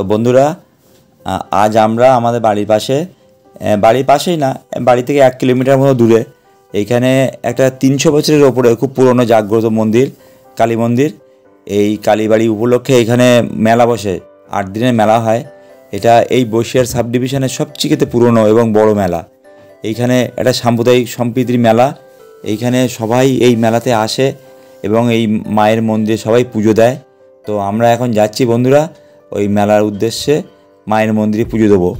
তো বন্ধুরা আজ আমরা আমাদের বাড়ির পাশে বাড়ির পাশেই না বাড়ি থেকে এক কিলোমিটার মতো দূরে এইখানে একটা তিনশো বছরের ওপরে খুব পুরনো জাগ্রত মন্দির, কালী মন্দির। এই কালীবাড়ি উপলক্ষে এখানে মেলা বসে, আট দিনের মেলা হয়। এটা এই বসিয়ার সাব ডিভিশনের সবচেয়ে পুরনো এবং বড় মেলা। এইখানে একটা সাম্প্রদায়িক সম্প্রীতির মেলা। এইখানে সবাই এই মেলাতে আসে এবং এই মায়ের মন্দিরে সবাই পুজো দেয়। তো আমরা এখন যাচ্ছি বন্ধুরা ওই মেলার উদ্দেশ্যে মায়ের মন্দিরে পুজো দেবো।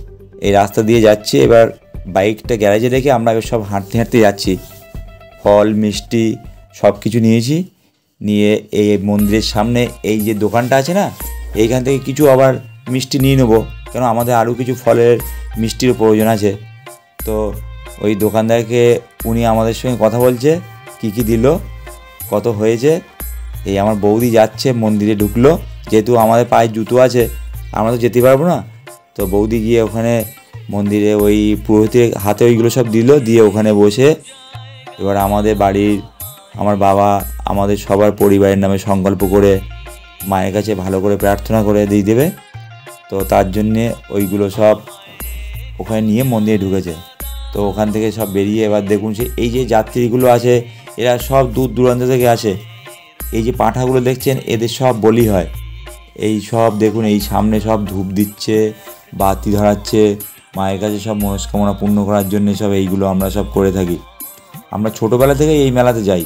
এই রাস্তা দিয়ে যাচ্ছি, এবার বাইকটা গ্যারেজে রেখে আমরা এবার সব হাঁটতে হাঁটতে যাচ্ছি। ফল, মিষ্টি সব কিছু নিয়েছি। নিয়ে এই মন্দিরের সামনে এই যে দোকানটা আছে না, এইখান থেকে কিছু আবার মিষ্টি নিয়ে নেব। কেন আমাদের আরও কিছু ফলের মিষ্টির প্রয়োজন আছে। তো ওই দোকানদারকে উনি আমাদের সঙ্গে কথা বলছে, কি কি দিল, কত হয়েছে। এই আমার বৌদি যাচ্ছে, মন্দিরে ঢুকলো। যেহেতু আমাদের পায়ে জুতো আছে, আমরা তো যেতে পারব না। তো বৌদি গিয়ে ওখানে মন্দিরে ওই পুরোহিতের হাতে ওইগুলো সব দিল, দিয়ে ওখানে বসে এবার আমাদের বাড়ির আমার বাবা, আমাদের সবার পরিবারের নামে সংকল্প করে মায়ের কাছে ভালো করে প্রার্থনা করে দিয়ে দেবে। তো তার জন্যে ওইগুলো সব ওখানে নিয়ে মন্দিরে ঢুকেছে। তো ওখান থেকে সব বেরিয়ে এবার দেখুন সে, এই যে যাত্রীগুলো আছে, এরা সব দূর দূরান্ত থেকে আসে। এই যে পাঁঠাগুলো দেখছেন, এদের সব বলি হয়। এই সব দেখুন, এই সামনে সব ধূপ দিচ্ছে, বাতি ধরাচ্ছে, মায়ের কাছে সব মনস্কামনা পূর্ণ করার জন্য সব এইগুলো আমরা সব করে থাকি। আমরা ছোটোবেলা থেকে এই মেলাতে যাই।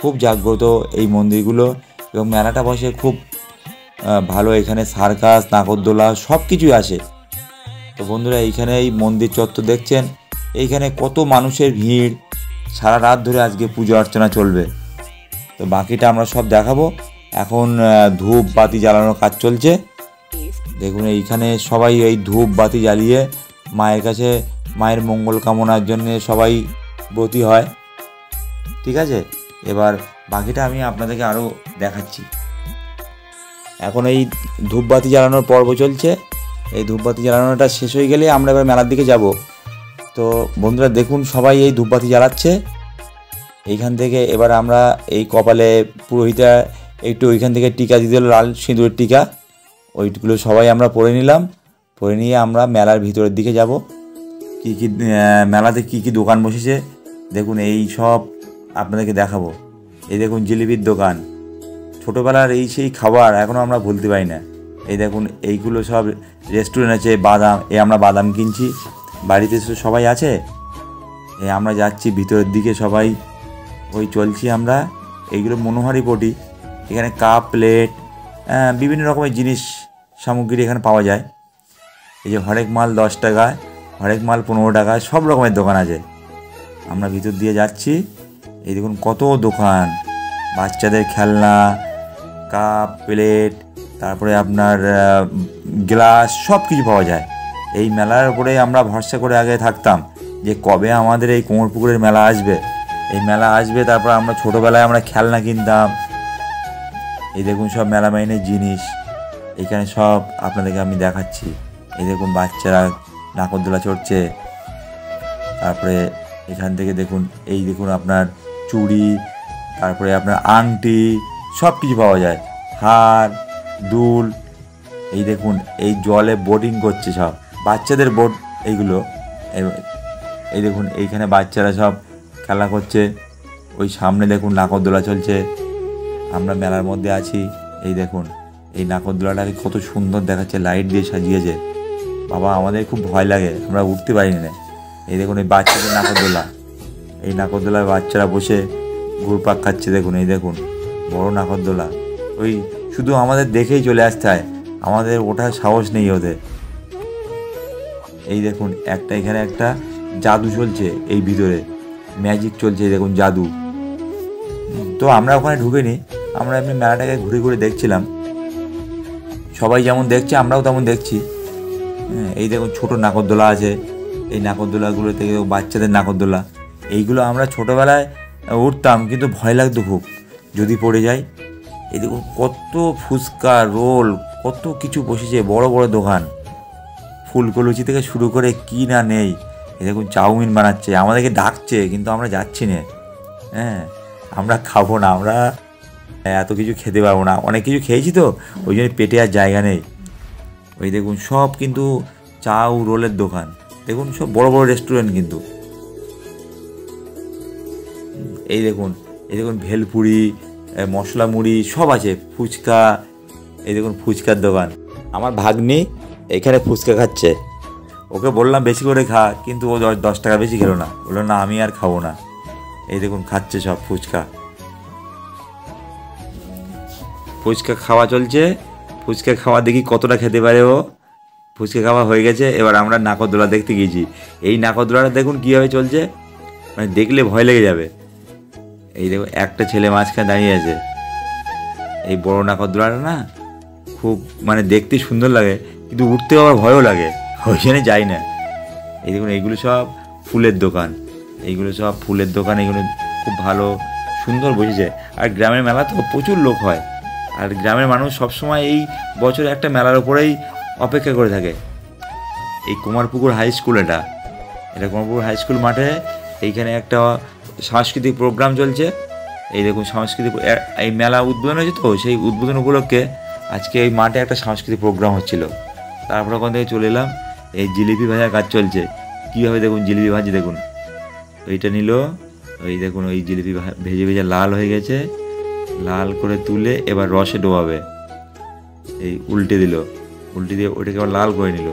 খুব জাগ্রত এই মন্দিরগুলো এবং মেলাটা বসে খুব ভালো এখানে সার্কাস, নাগরদোলা সব কিছুই আসে। তো বন্ধুরা, এইখানে এই মন্দির চত্বর দেখছেন? এইখানে কত মানুষের ভিড়। সারা রাত ধরে আজকে পুজো অর্চনা চলবে। তো বাকিটা আমরা সব দেখাবো। এখন ধূপ বাতি জ্বালানোর কাজ চলছে। দেখুন, এইখানে সবাই এই ধূপ বাতি জ্বালিয়ে মায়ের কাছে, মায়ের মঙ্গল কামনার জন্য সবাই ব্রতী হয়। ঠিক আছে? এবার বাকিটা আমি আপনাদেরকে আরও দেখাচ্ছি। এখন এই ধূপবাতি জ্বালানোর পর্ব চলছে। এই ধূপবাতি জ্বালানোটা শেষ হয়ে গেলে আমরা এবার মেলার দিকে যাব। তো বন্ধুরা, দেখুন, সবাই এই ধূপবাতি জ্বালাচ্ছে। এইখান থেকে এবার আমরা এই কপালে পুরোহিতা একটু ওইখান থেকে টিকা দিয়ে দিল লাল সিঁদুরের টিকা। ওইগুলো সবাই আমরা পরে নিলাম। পরে নিয়ে আমরা মেলার ভিতরের দিকে যাব। কী কী মেলাতে কী কী দোকান বসেছে, দেখুন এই সব আপনাদেরকে দেখাবো। এই দেখুন জিলিপির দোকান। ছোটোবেলার এই সেই খাবার এখনও আমরা ভুলতে পারি না। এই দেখুন এইগুলো সব রেস্টুরেন্ট আছে, বাদাম, এই আমরা বাদাম কিনছি। বাড়িতে সবাই আছে? এই আমরা যাচ্ছি ভিতরের দিকে সবাই। ওই চলছি আমরা। এইগুলো মনোহারি পটি এখানে কাপ, প্লেট বিভিন্ন রকমের জিনিস, সামগ্রী এখানে পাওয়া যায়। এই যে হরেক মাল দশ টাকায় হরেক মাল পনেরো টাকায় সব রকমের দোকান আছে। আমরা ভিতর দিয়ে যাচ্ছি। এই দেখুন কত দোকান। বাচ্চাদের খেলনা, কাপ, প্লেট, তারপরে আপনার গ্লাস সব কিছু পাওয়া যায়। এই মেলার উপরে আমরা ভরসা করে আগে থাকতাম যে কবে আমাদের এই কোমরপুকুরের মেলা আসবে। এই মেলা আসবে, তারপর আমরা ছোটোবেলায় আমরা খেলনা কিনতাম এই দেখুন সব মেলা মাইনের জিনিস। এখানে সব আপনাদেরকে আমি দেখাচ্ছি। এই দেখুন বাচ্চারা নাকরদোলা চড়ছে। তারপরে এখান থেকে দেখুন, এই দেখুন আপনার চুড়ি, তারপরে আপনার আংটি সব কিছু পাওয়া যায়। হার, দুল, এই দেখুন, এই জলে বোটিং করছে সব। বাচ্চাদের বোট এইগুলো। এই- দেখুন, এইখানে বাচ্চারা সব খেলা করছে। ওই সামনে দেখুন নাকরদোলা চলছে। আমরা মেলার মধ্যে আছি। এই দেখুন, এই নাকরদোলাটাকে কত সুন্দর দেখাচ্ছে, লাইট দিয়ে সাজিয়েছে। বাবা, আমাদের খুব ভয় লাগে, আমরা উঠতে পারি না। এই দেখুন, এই বাচ্চাদের নাকরদোলা এই নাকরদোলায় বাচ্চারা বসে ঘুরপাক খাচ্ছে, দেখুন, এই দেখুন, বড় নাকরদোলা ওই শুধু আমাদের দেখেই চলে আসতে হয়, আমাদের ওঠার সাহস নেই ওদের। এই দেখুন, একটা এখানে একটা জাদু চলছে এই ভিতরে। ম্যাজিক চলছে দেখুন, জাদু। তো আমরা ওখানে ঢুকিনি আমরা এমনি মেলাটাকে ঘুরে ঘুরে দেখছিলাম। সবাই যেমন দেখছে আমরাও তেমন দেখছি। হ্যাঁ, এই দেখুন ছোট নাকরদোলা আছে। এই নাকরদোলাগুলো থেকে বাচ্চাদের নাকরদোলা এইগুলো আমরা ছোটোবেলায় উঠতাম কিন্তু ভয় লাগতো খুব যদি পড়ে যাই। এই দেখুন কত ফুচকা রোল কত কিছু বসেছে বড় বড় দোকান। ফুলকলুচি থেকে শুরু করে কি না নেই। এই দেখুন চাউমিন বানাচ্ছে আমাদেরকে ডাকছে কিন্তু আমরা যাচ্ছি না। হ্যাঁ আমরা খাব না আমরা এত কিছু খেতে পারব না। অনেক কিছু খেয়েছি তো, ওই জন্য পেটে আর জায়গা নেই। ওই দেখুন, সব কিন্তু চা ও রোলের দোকান। দেখুন, সব বড় বড় রেস্টুরেন্ট কিন্তু। এই দেখুন এই দেখুন ভেলপুরি মশলা মুড়ি, সব আছে, ফুচকা, এই দেখুন ফুচকার দোকান। আমার ভাগ্নি এখানে ফুচকা খাচ্ছে। ওকে বললাম বেশি করে খা, কিন্তু ও দশ টাকা বেশি খেলো না। বলল, না, আমি আর খাব না। এই দেখুন, খাচ্ছে সব ফুচকা। ফুচকা খাওয়া চলছে। ফুচকা খাওয়া দেখি কতটা খেতে পারে ও। ফুচকা খাওয়া হয়ে গেছে, এবার আমরা নাকরদোলা দেখতে গিয়েছি। এই নাকরদোলাটা দেখুন কীভাবে চলছে। মানে দেখলে ভয় লেগে যাবে। এই দেখো, একটা ছেলে মাঝখানে দাঁড়িয়ে আছে। এই বড় নাকরদোলাটা না খুব মানে দেখতে সুন্দর লাগে, কিন্তু উঠতে আবার ভয়ও লাগে। ওই জন্য যাই না। এই দেখুন, এইগুলো সব ফুলের দোকান। এইগুলো সব ফুলের দোকান এগুলো খুব ভালো, সুন্দর বসেছে। আর গ্রামের মেলা তো প্রচুর লোক হয়। আর গ্রামের মানুষ সবসময় এই বছরে একটা মেলার উপরেই অপেক্ষা করে থাকে। এই কুমারপুকুর হাই স্কুল এটা। এটা কুমারপুকুর হাই স্কুল মাঠে এইখানে একটা সাংস্কৃতিক প্রোগ্রাম চলছে। এই দেখুন সাংস্কৃতিক এই মেলা উদ্বোধন হয়েছে তো, সেই উদ্বোধন উপলক্ষে আজকে এই মাঠে একটা সাংস্কৃতিক প্রোগ্রাম হচ্ছিল। তারপর ওখান থেকে চলে এলাম, এই জিলিপি ভাজার কাজ চলছে। কীভাবে দেখুন জিলিপি ভাজি দেখুন। এইটা নিল ওই দেখুন ওই জিলিপি ভেজে ভেজে লাল হয়ে গেছে। লাল করে তুলে এবার রসে ডোবাবে। এই উল্টে দিল। উল্টে দিয়ে ওটাকে আবার লাল করে নিল।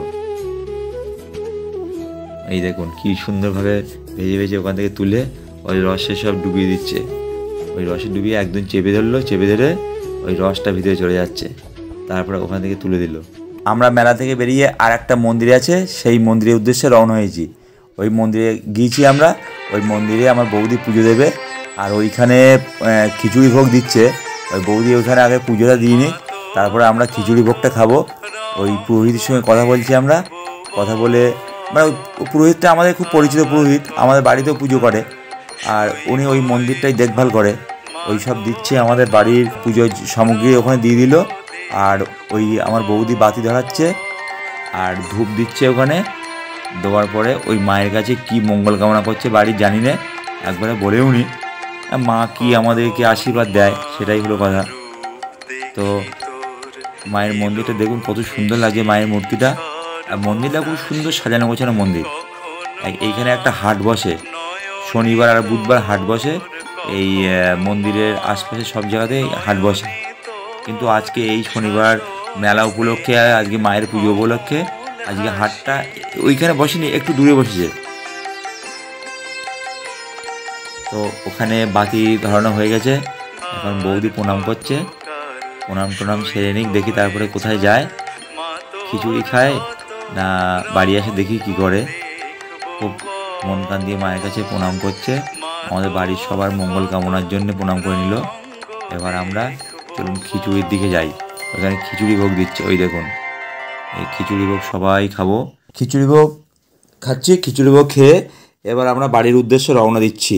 এই দেখুন কি সুন্দরভাবে ভেজে ভেজে ওখান থেকে তুলে ওই রসে সব ডুবিয়ে দিচ্ছে। ওই রসে ডুবিয়ে একদম চেপে ধরলো, চেপে ধরে ওই রসটা ভিতরে চলে যাচ্ছে। তারপরে ওখান থেকে তুলে দিল। আমরা মেলা থেকে বেরিয়ে আর একটা মন্দির আছে, সেই মন্দিরের উদ্দেশ্যে রওনা হয়েছি। ওই মন্দিরে গিয়েছি আমরা, ওই মন্দিরে আমার বৌদি পুজো দেবে। আর ওইখানে খিচুড়ি ভোগ দিচ্ছে। ওই বৌদি ওইখানে আগে পুজোটা দিইনি। তারপরে আমরা খিচুড়ি ভোগটা খাব। ওই পুরোহিতের সঙ্গে কথা বলছি আমরা। কথা বলে মানে পুরোহিতটা আমাদের খুব পরিচিত পুরোহিত। আমাদের বাড়িতেও পুজো করে। আর উনি ওই মন্দিরটাই দেখভাল করে। ওই সব দিচ্ছে আমাদের বাড়ির পুজোর সামগ্রী ওখানে দিয়ে দিল। আর ওই আমার বৌদি বাতি ধরাচ্ছে। আর ধূপ দিচ্ছে ওখানে। দেওয়ার পরে ওই মায়ের কাছে কি মঙ্গল কামনা করছে বাড়ির জানি না। একবারে বলেও নি আর মা কি আমাদেরকে আশীর্বাদ দেয়, সেটাই হলো কথা। তো মায়ের মন্দিরটা দেখুন, কত সুন্দর লাগে মায়ের মূর্তিটা। আর মন্দিরটা খুব সুন্দর সাজানো গোছানো মন্দির। এইখানে একটা হাট বসে। শনিবার আর বুধবার হাট বসে। এই মন্দিরের আশপাশে সব জায়গাতেই হাট বসে। কিন্তু আজকে এই শনিবার মেলা উপলক্ষে, আজকে মায়ের পুজো উপলক্ষে, আজকে হাটটা ওইখানে বসেনি, একটু দূরে বসেছে। তো ওখানে বাতি ধরানো হয়ে গেছে। এখন বৌদি প্রণাম করছে। প্রণাম টনাম সেরে নিক, দেখি তারপরে কোথায় যায়। খিচুড়ি খায় না বাড়ি আসে দেখি কি করে। খুব মন কান দিয়ে মায়ের কাছে প্রণাম করছে। আমাদের বাড়ির সবার মঙ্গল কামনার জন্য প্রণাম করে নিল। এবার আমরা চলুন খিচুড়ির দিকে যাই। ওখানে খিচুড়ি ভোগ দিচ্ছে, ওই দেখুন। এই খিচুড়ি ভোগ সবাই খাব। খিচুড়ি ভোগ খাচ্ছি, খিচুড়ি ভোগ খেয়ে এবার আমরা বাড়ির উদ্দেশ্যে রওনা দিচ্ছি।